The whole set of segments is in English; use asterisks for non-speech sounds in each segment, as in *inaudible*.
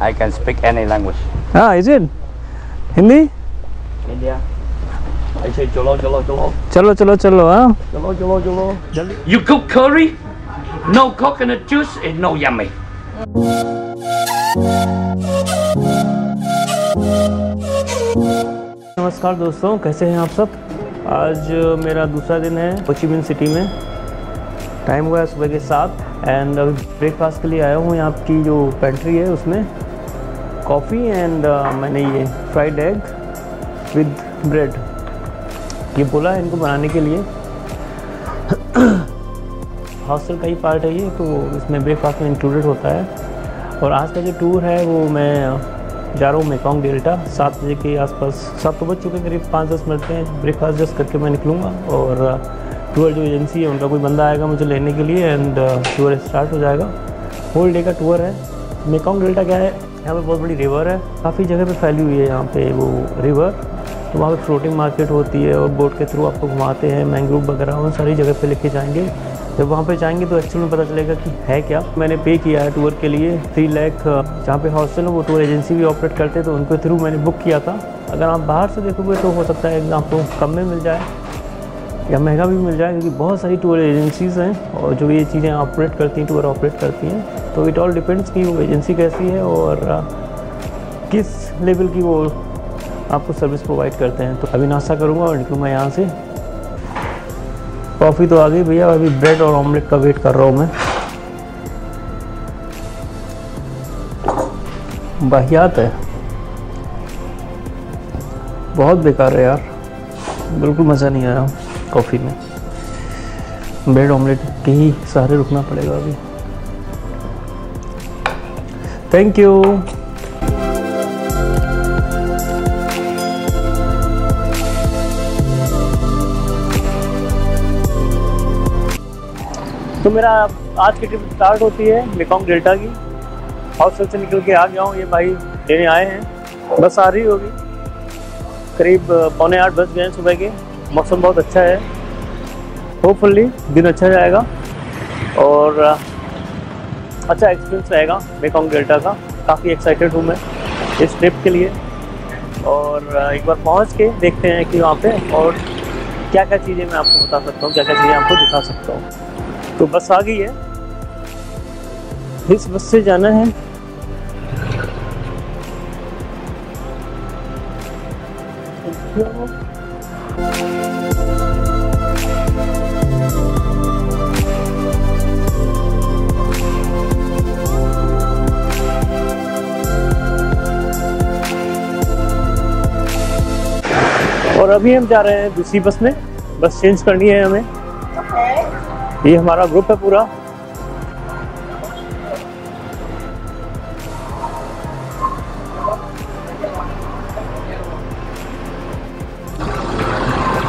I can speak any language. Ah, is it? Hindi? India. I say cholo cholo cholo. चलो चलो चलो हाँ Cholo cholo cholo. You cook curry? No coconut juice and no yummy. नमस्कार दोस्तों कैसे हैं आप सब आज मेरा दूसरा दिन है होचिमिन सिटी में टाइम हुआ है सुबह के सात एंड अभी ब्रेकफास्ट के लिए आया हूँ यहाँ की जो पेंट्री है उसमें कॉफ़ी एंड मैंने ये फ्राइड एग विद ब्रेड ये बोला है इनको बनाने के लिए। हॉस्टल का ही पार्ट है ये तो इसमें ब्रेकफास्ट में इंक्लूडेड होता है। और आज का जो टूर है, वो मैं जा रहा हूँ मेकॉन्ग डेल्टा सात बजे के आसपास, सात तो बज चुके करीब पाँच दस मिनट में ब्रेकफास्ट जस्ट करके मैं निकलूँगा। और टूर जो एजेंसी है, उनका कोई बंदा आएगा मुझे लेने के लिए एंड टूर स्टार्ट हो जाएगा। होल डे का टूर है। मेकॉन्ग डेल्टा क्या है? यहाँ पे बहुत बड़ी रिवर है। काफ़ी जगह पे फैली हुई है यहाँ पे वो रिवर तो वहाँ पे फ्लोटिंग मार्केट होती है और बोट के थ्रू आपको घुमाते हैं मैंग्रोव वगैरह, उन सारी जगह पे लेके जाएँगे। जब वहाँ पे जाएँगे तो एक्चुअल में पता चलेगा कि है क्या। मैंने पे किया है टूर के लिए थ्री लैख जहाँ पे हॉस्टल है वो टूर एजेंसी भी ऑपरेट करते तो उनके थ्रू मैंने बुक किया था। अगर आप बाहर से देखोगे तो हो सकता है आपको कम में मिल जाए। या महँगा भी मिल जाए क्योंकि बहुत सारी टूर एजेंसीज़ हैं और जो ये चीज़ें ऑपरेट करती हैं टूर ऑपरेट करती हैं तो इट ऑल डिपेंड्स कि वो एजेंसी कैसी है और किस लेवल की वो आपको सर्विस प्रोवाइड करते हैं। तो अभी नाश्ता करूँगा और निकलूँगा यहाँ से। कॉफ़ी तो आ गई भैया, अभी ब्रेड और ऑमलेट का वेट कर रहा हूँ मैं। बाहियात है। बहुत बेकार है यार। बिल्कुल मज़ा नहीं आया। कॉफ़ी में। ब्रेड ऑमलेट के ही सहारे रुकना पड़ेगा अभी। थैंक यू तो मेरा आज की ट्रिप स्टार्ट होती है मेकॉन्ग डेल्टा की। हॉस्टल से निकल के आ गया हूँ, ये भाई लेने आए हैं। बस आ रही होगी। करीब पौने आठ बज गए हैं सुबह के। मौसम बहुत अच्छा है। होपफुली दिन अच्छा जाएगा। और अच्छा एक्सपीरियंस रहेगा मेकॉन्ग डेल्टा का। काफ़ी एक्साइटेड हूँ मैं इस ट्रिप के लिए। और एक बार पहुँच के देखते हैं कि वहाँ पे और क्या क्या चीज़ें मैं आपको बता सकता हूँ क्या क्या चीज़ें आपको दिखा सकता हूँ। तो बस आ गई है। इस बस से जाना है। और अभी हम जा रहे हैं दूसरी बस में बस चेंज करनी है हमें ये हमारा ग्रुप है पूरा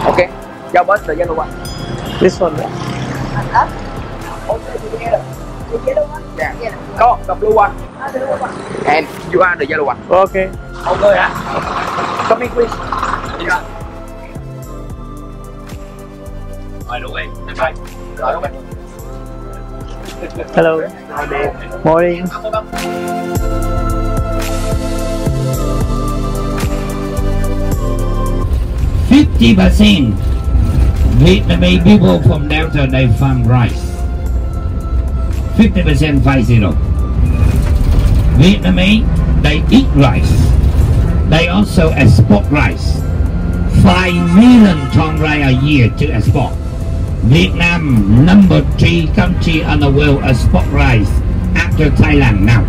Ok, chào bus the yellow one. this one right? Yeah. Có, the blue one. And you are the yellow one. okay Okay? Come in please. Yeah. Rồi đúng rồi, bye bye. Rồi đúng rồi. hello morning Fifty percent Vietnamese people from Delta they farm rice. Fifty percent five zero. Vietnamese they eat rice. They also export rice. Five million ton rice a year to export. Vietnam number three country on the world export rice after Thailand now.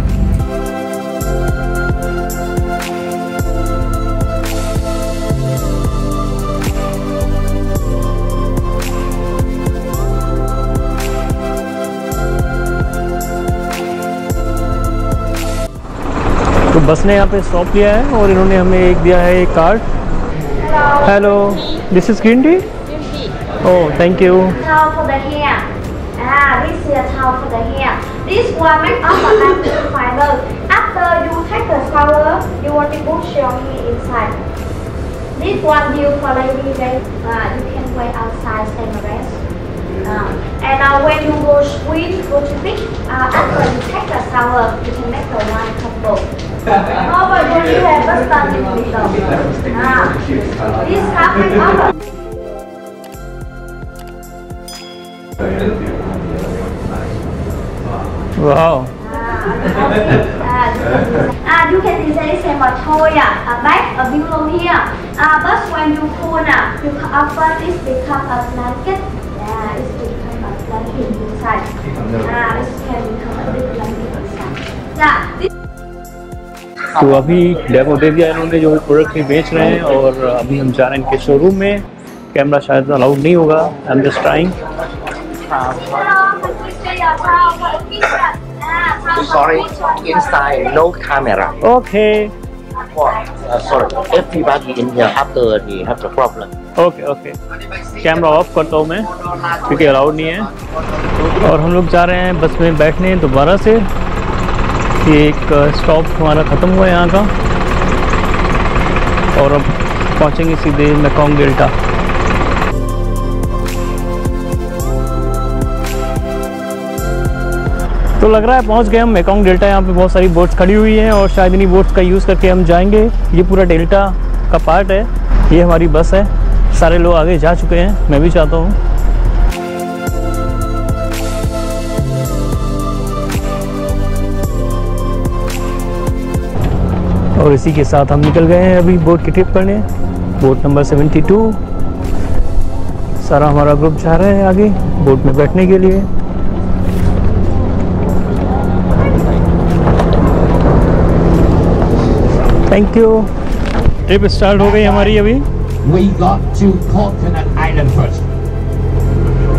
तो बस ने यहाँ पे stop लिया है और इन्होंने हमें एक दिया है एक card hello this is green tea Oh, thank you. Towel for the hair. Ah, this is a towel for the hair. This one make up a bamboo fiber. After you take the shower, you want to put your hair inside. This one you for lady then uh, you can wear outside and rest. Uh, and uh, when you go squeeze, go to beach, uh, after you take the shower, you can make the one couple. How about you have a stunning window? Ah, this happened. वाह Ah, you can design same a toy, a bag, a below here. Ah, but when you pull, ah, you can offer this become a blanket. Yeah, it's become a blanket inside. Ah, it can become a big blanket inside. Yeah, तो अभी demo दे दिया इन्होंने जो product भी बेच रहे हैं और अभी हम जा रहे हैं इनके शोरूम में कैमरा शायद अलाउड नहीं होगा I am just trying For the. Ah, for Sorry, inside no camera. okay okay Uh, sorry, everybody in here after they have the problem. Okay okay camera off करता हूँ मैं क्योंकि allowed नहीं है और हम लोग जा रहे हैं बस में बैठने दोबारा से एक स्टॉप हमारा ख़त्म हुआ है यहाँ का और अब पहुँचेंगे सीधे मैकॉन्ग डेल्टा तो लग रहा है पहुँच गए हम मेकॉन्ग डेल्टा यहाँ पे बहुत सारी बोट्स खड़ी हुई हैं और शायद इन्हीं बोट्स का यूज़ करके हम जाएँगे। ये पूरा डेल्टा का पार्ट है, ये हमारी बस है। सारे लोग आगे जा चुके हैं, मैं भी चाहता हूँ। और इसी के साथ हम निकल गए हैं अभी बोट की ट्रिप करने। बोट नंबर 72 सारा हमारा ग्रुप जा रहा है आगे बोट में बैठने के लिए। थैंक यू ट्रिप स्टार्ट हो गई हमारी अभी we got to Coconut Island first.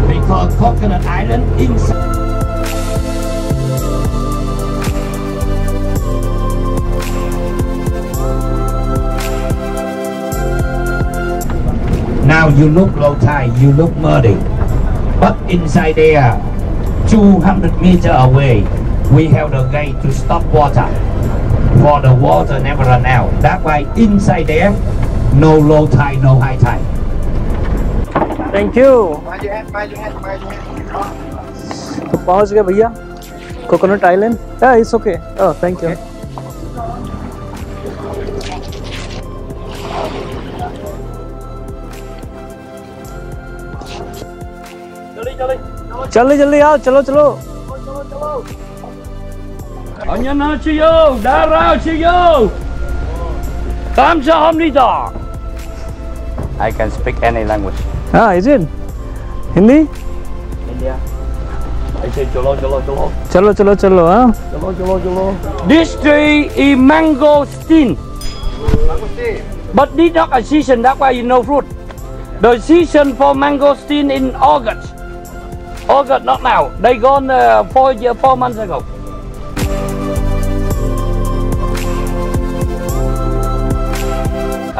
Because Coconut Island inside. Now you look low tide, you look muddy. But inside there, 200 meter away, we have the gate to stop water. For the water never run out. That why inside there, no low tide, no high tide. Thank you Mind your hand, mind your hand, mind your hand. तो पहुंच गए भैया coconut island हाँ it's okay oh thank you जल्दी जल्दी आओ चलो चलो 안녕 Onion chưa vô, đá rau chưa vô. Tam sa hôm đi tỏ. I can speak any language. Ah, is it? Hindi? India. I say cholo cholo cholo. Cholo cholo cholo, ha? Cholo cholo cholo. This tree is mango steen. Mango steen. But this not a season, that's why you know fruit. The season for mango steen in August. August not now. They gone uh, four, year, four months ago.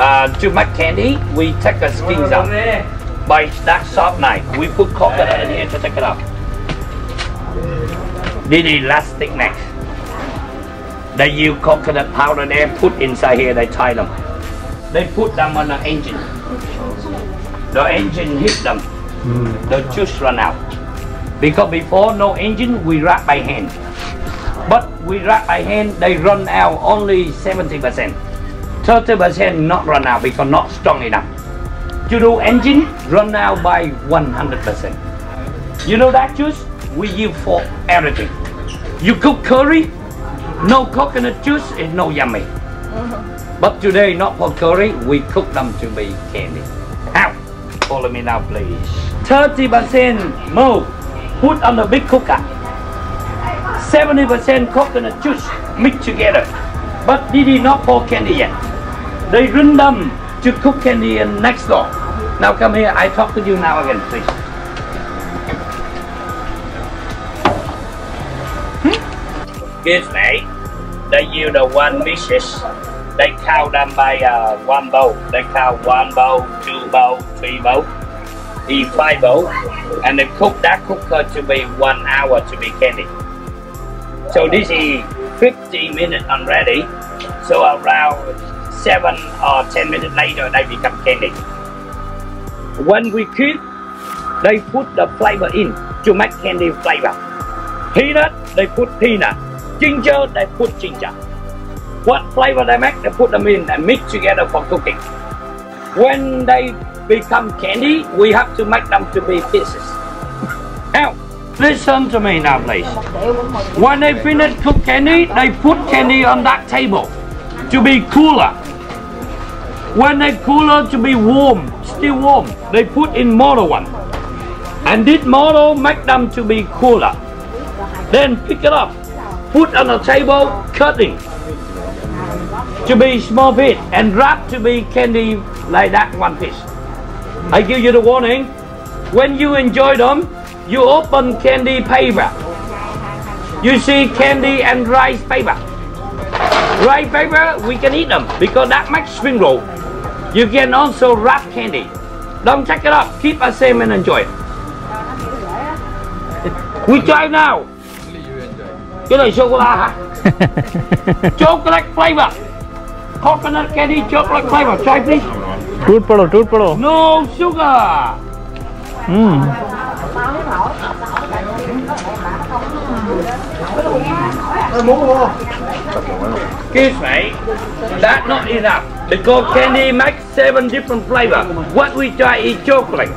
Uh, to make candy, we take the skins out. By that sharp knife, we put coconut in here to take it out. This is elastic neck. They use coconut powder there, put inside here, they tie them. They put them on the engine. The engine hit them. The juice run out. Because before no engine, we wrap by hand. But we wrap by hand, they run out only 70%. 30% not run out because not strong enough. To do engine, run out by 100%. You know that juice? We use for everything. You cook curry, no coconut juice is no yummy. *laughs* But today, not for curry, we cook them to be candy. How? Follow me now, please. 30% mold, put on the big cooker. 70% coconut juice mixed together. But is not pour candy yet. They run them to cook candy in next door. Now come here, I talk to you now again, please. Hmm? This way, they use the one dishes. They count them by uh, one bowl. They count one bowl, two bowl, three bowl, eat five bowl, and they cook that cooker to be one hour to be candy. So this is 50 minutes already. So around seven or ten minutes later, they become candy. When we cook, they put the flavor in to make candy flavor. Peanut, they put peanut. Ginger, they put ginger. What flavor they make, they put them in and mix together for cooking. When they become candy, we have to make them to be pieces. Now, listen to me now, please. When they finish cook candy, they put candy on that table to be cooler. When they cooler to be warm, still warm, they put in model one. And this model make them to be cooler. Then pick it up, put on the table, cutting to be small piece and wrap to be candy like that one piece. I give you the warning. When you enjoy them, you open candy paper. You see candy and rice paper. Rice paper, we can eat them because that makes spring roll. You can also wrap candy. Don't check it up. Keep the same and enjoy it. We try now. Cái này sô cô hả? *laughs* chocolate flavor. Coconut candy chocolate flavor. Try please. Trút palo, trút palo. No sugar. Mm. Kiss me. That not enough. Because candy makes seven different flavor. What we try is chocolate.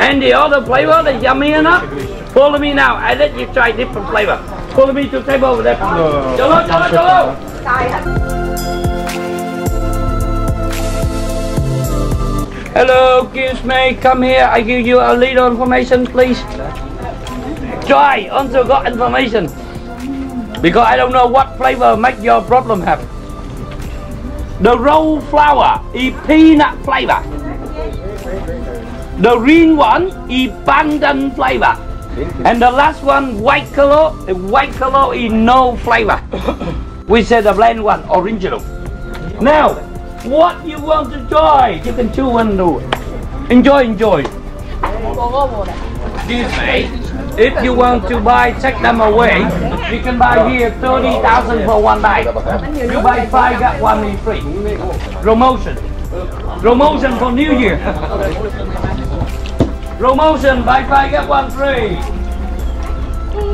And the other flavor, the yummy enough. Follow me now. I let you try different flavor. Follow me to table over there. Chalo, chalo, chalo. Hello, excuse me. Come here. I give you a little information, please. Try. Also got information. Because I don't know what flavor make your problem have. The raw flour is peanut flavor. The green one is pandan flavor. And the last one, white color, the white color is no flavor. we say the blend one, original. Now, what you want to try, you can choose and do. It. Enjoy, enjoy. Excuse me. If you want to buy, take them away. You can buy here 30,000 for one bag. You buy five, get one in free. Promotion. Promotion for New Year. Promotion, buy five, get one free.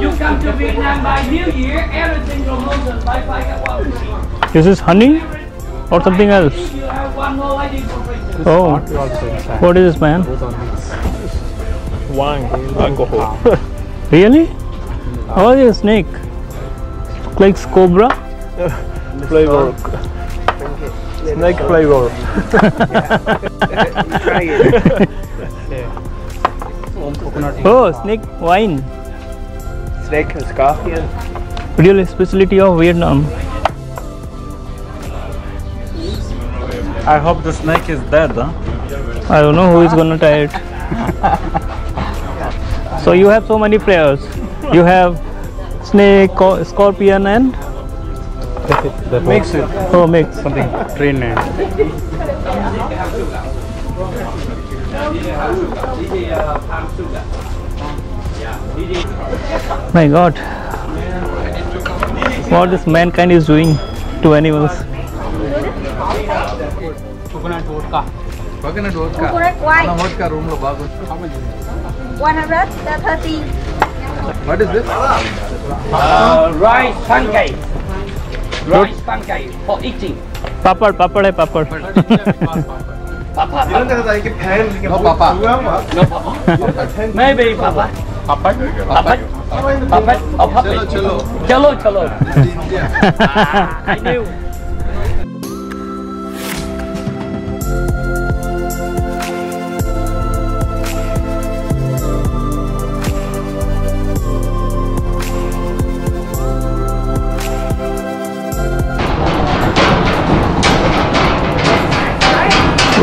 You come to Vietnam by New Year, everything promotion, buy five, get one free. Is This is honey or something else? You have one more lady for free. Oh, what is this, man? Wine, alcohol. *laughs* Really? How is a snake? Like cobra? *laughs* flavor. Snake flavor. *laughs* Oh, snake wine. Snake scorpion. Real specialty of Vietnam. I hope the snake is dead, huh? I don't know who is gonna try it. So you have so many players. you have snake, scorpion, and that's. That mix it. Oh, mix something. Train name. My God, what this mankind is doing to animals. Coconut vodka. Coconut vodka. Coconut vodka. Room lo bagus. How much is it? One hundred thirty. What is this? Uh, rice pancake. Rice pancake for eating. pepper papad pepper. Pepper. Papa. You don't have to pan. No papa. No papa. Maybe papa. Papad. Papad. Papad. Oh, papad. Chalo, chalo. Chalo, chalo. *laughs* Ah, I knew.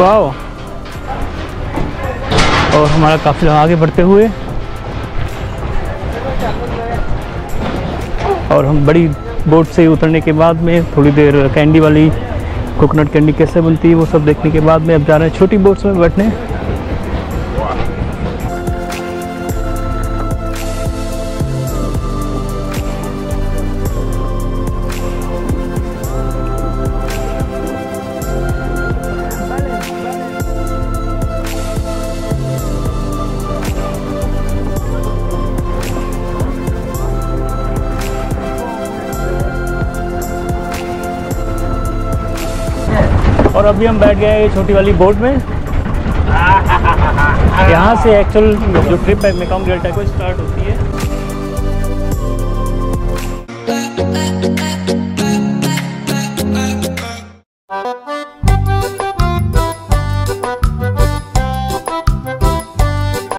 Wow. और हमारा काफिला आगे बढ़ते हुए। और हम बड़ी boat से उतरने के बाद में, थोड़ी देर कैंडी वाली कोकोनट कैंडी कैसे बनती है, वो सब देखने के बाद में अब जा रहे हैं छोटी बोट्स में बैठने। और अभी हम बैठ गए ये छोटी वाली बोट में। यहाँ से एक्चुअल जो ट्रिप है मेकॉम डेल्टा को स्टार्ट होती है?